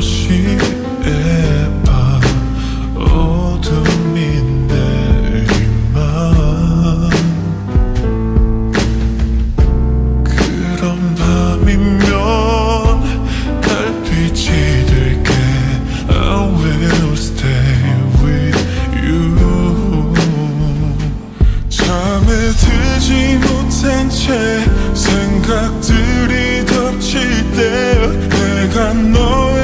9시에 밤 어둠인 내일만 그런 밤이면 달빛이 들게 I will stay 잠에 들지 못한 채 생각들이 덮칠 때 내가 너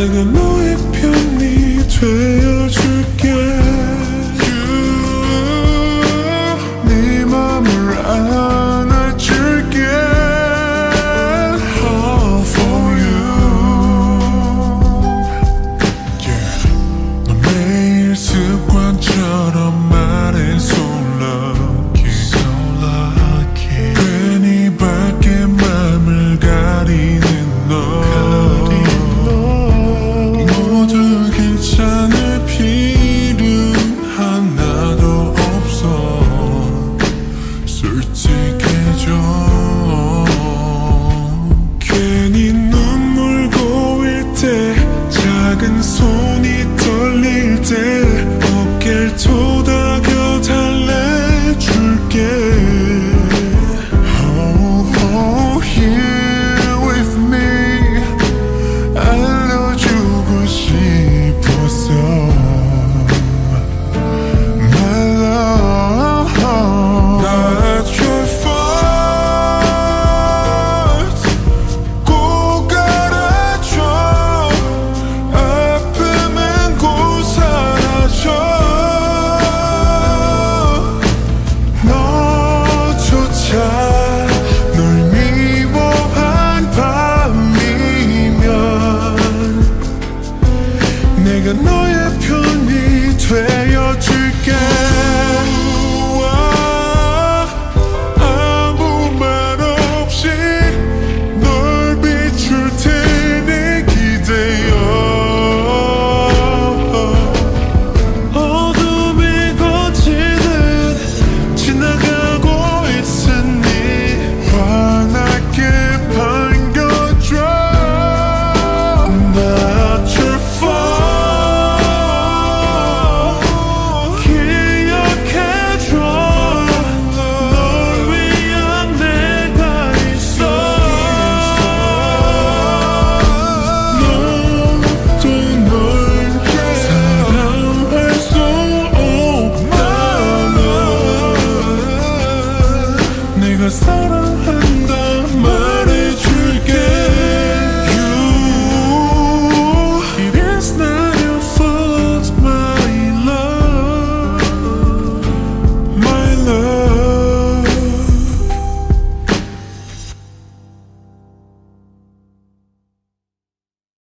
这个梦。 솔직해져. 괜히 눈물 고일 때 작은 손이 떨릴 때 어깨를 que